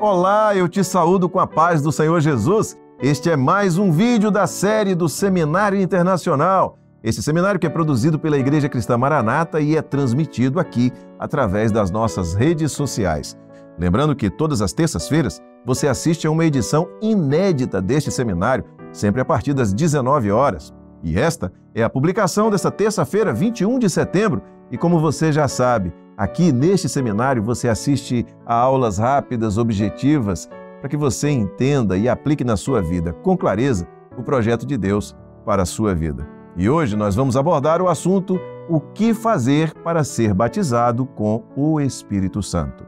Olá, eu te saúdo com a paz do Senhor Jesus. Este é mais um vídeo da série do Seminário Internacional. Esse seminário que é produzido pela Igreja Cristã Maranata e é transmitido aqui através das nossas redes sociais. Lembrando que todas as terças-feiras você assiste a uma edição inédita deste seminário, sempre a partir das 19 horas. E esta é a publicação desta terça-feira, 21 de setembro, e como você já sabe, Aqui neste seminário você assiste a aulas rápidas, objetivas, para que você entenda e aplique na sua vida com clareza o projeto de Deus para a sua vida. E hoje nós vamos abordar o assunto o que fazer para ser batizado com o Espírito Santo.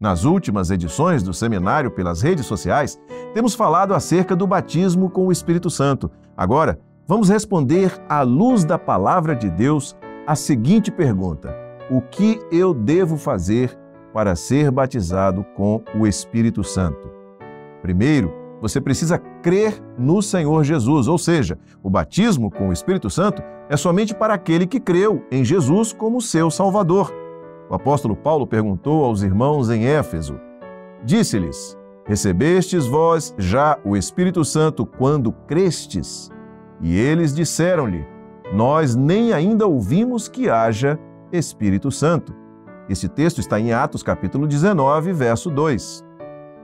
Nas últimas edições do seminário pelas redes sociais, temos falado acerca do batismo com o Espírito Santo. Agora, vamos responder à luz da palavra de Deus a seguinte pergunta: O que eu devo fazer para ser batizado com o Espírito Santo? Primeiro, você precisa crer no Senhor Jesus, ou seja, o batismo com o Espírito Santo é somente para aquele que creu em Jesus como seu Salvador. O apóstolo Paulo perguntou aos irmãos em Éfeso: Disse-lhes: Recebestes vós já o Espírito Santo quando crestes? E eles disseram-lhe: Nós nem ainda ouvimos que haja Espírito Santo. Este texto está em Atos capítulo 19, verso 2.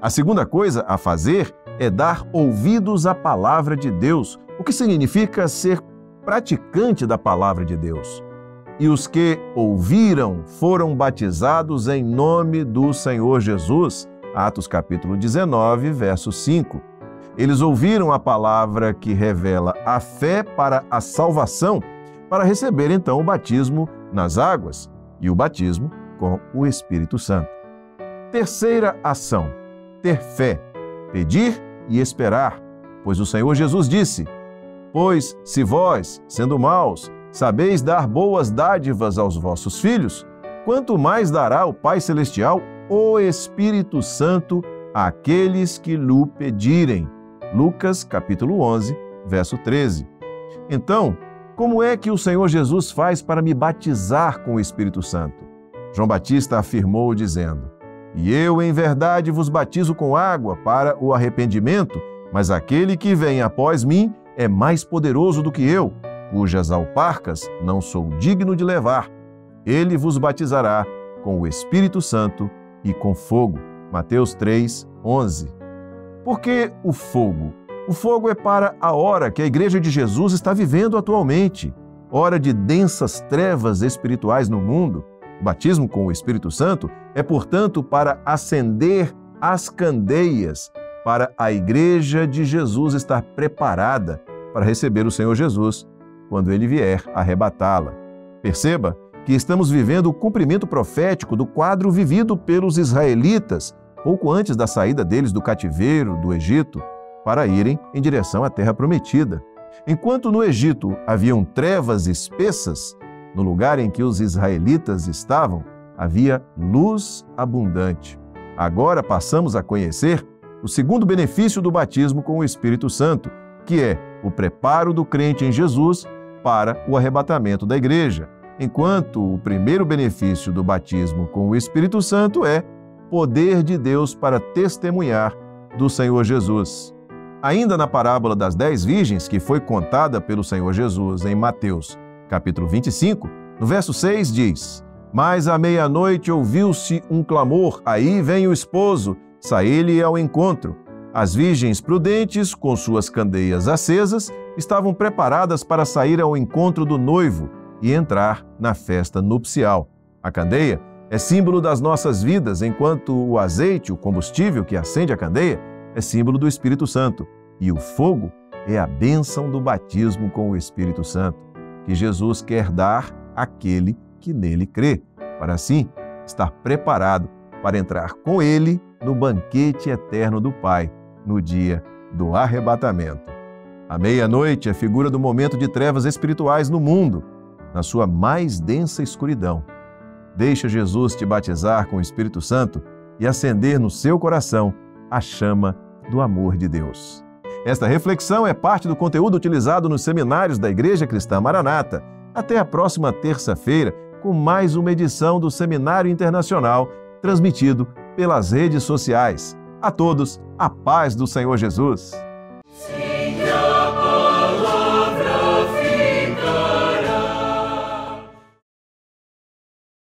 A segunda coisa a fazer é dar ouvidos à palavra de Deus, o que significa ser praticante da palavra de Deus e os que ouviram foram batizados em nome do Senhor Jesus. Atos capítulo 19, verso 5. Eles ouviram a palavra que revela a fé para a salvação, para receber então o batismo nas águas e o batismo com o Espírito Santo. Terceira ação: ter fé, pedir e esperar, pois o Senhor Jesus disse: Pois se vós, sendo maus, Sabeis dar boas dádivas aos vossos filhos? Quanto mais dará o Pai Celestial o Espírito Santo àqueles que lhe pedirem. Lucas capítulo 11, verso 13. Então, como é que o Senhor Jesus faz para me batizar com o Espírito Santo? João Batista afirmou dizendo: E eu em verdade vos batizo com água para o arrependimento, mas aquele que vem após mim é mais poderoso do que eu cujas alparcas não sou digno de levar, ele vos batizará com o Espírito Santo e com fogo. Mateus 3, 11. Por que o fogo? O fogo é para a hora que a Igreja de Jesus está vivendo atualmente, hora de densas trevas espirituais no mundo. O batismo com o Espírito Santo é, portanto, para acender as candeias, para a Igreja de Jesus estar preparada para receber o Senhor Jesus quando ele vier arrebatá-la. Perceba que estamos vivendo o cumprimento profético do quadro vivido pelos israelitas pouco antes da saída deles do cativeiro do Egito para irem em direção à terra prometida. Enquanto no Egito haviam trevas espessas, no lugar em que os israelitas estavam, havia luz abundante. Agora passamos a conhecer o segundo benefício do batismo com o Espírito Santo, que é o preparo do crente em Jesus para o arrebatamento da igreja, enquanto o primeiro benefício do batismo com o Espírito Santo é poder de Deus para testemunhar do Senhor Jesus. Ainda na parábola das dez virgens, que foi contada pelo Senhor Jesus em Mateus, capítulo 25, no verso 6 diz: Mas à meia-noite ouviu-se um clamor, aí vem o esposo, saí-lhe ao encontro. As virgens prudentes, com suas candeias acesas, estavam preparadas para sair ao encontro do noivo e entrar na festa nupcial. A candeia é símbolo das nossas vidas, enquanto o azeite, o combustível que acende a candeia, é símbolo do Espírito Santo. E o fogo é a bênção do batismo com o Espírito Santo, que Jesus quer dar àquele que nele crê, para assim estar preparado para entrar com ele no banquete eterno do Pai no dia do arrebatamento. A meia-noite é figura do momento de trevas espirituais no mundo, na sua mais densa escuridão. Deixa Jesus te batizar com o Espírito Santo e acender no seu coração a chama do amor de Deus. Esta reflexão é parte do conteúdo utilizado nos seminários da Igreja Cristã Maranata Até a próxima terça-feira com mais uma edição do Seminário Internacional, transmitido pelas redes sociais. A todos, a paz do Senhor Jesus.